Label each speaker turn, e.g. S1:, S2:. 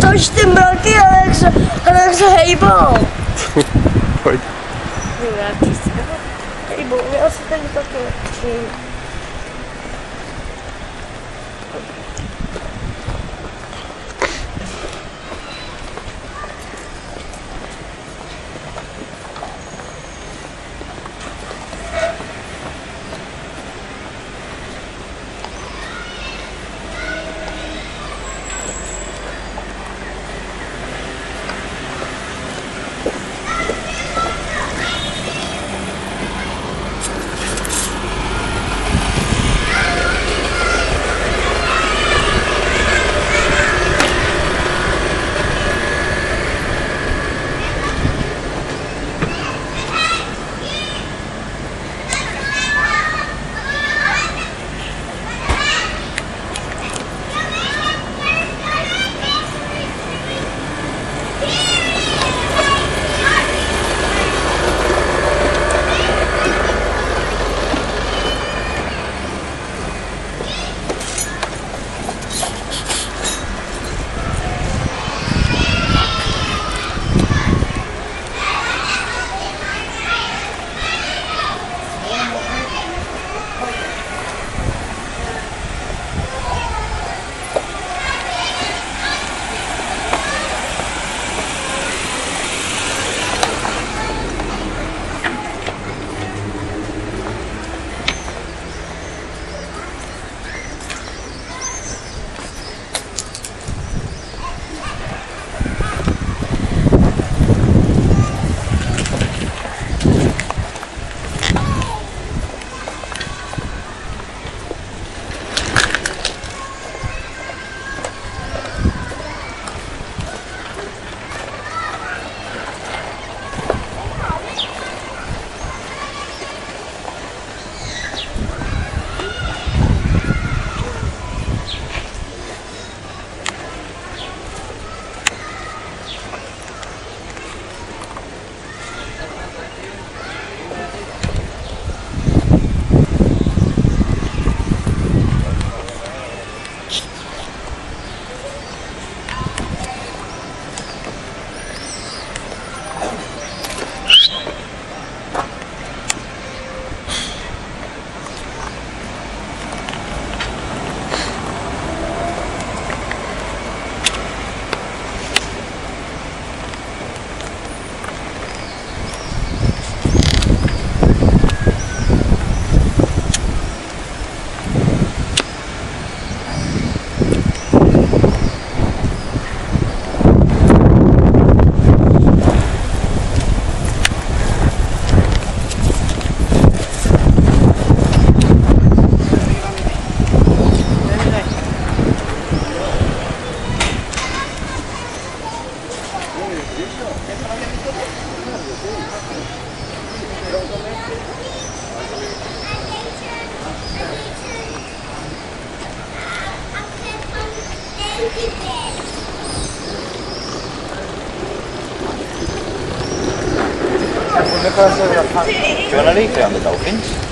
S1: toč ten velký Alex, Alex hejbal.
S2: Pojď. Vrátí se.
S1: Hejbal, měl se tady taky.
S3: Do you want to leave on the dolphins?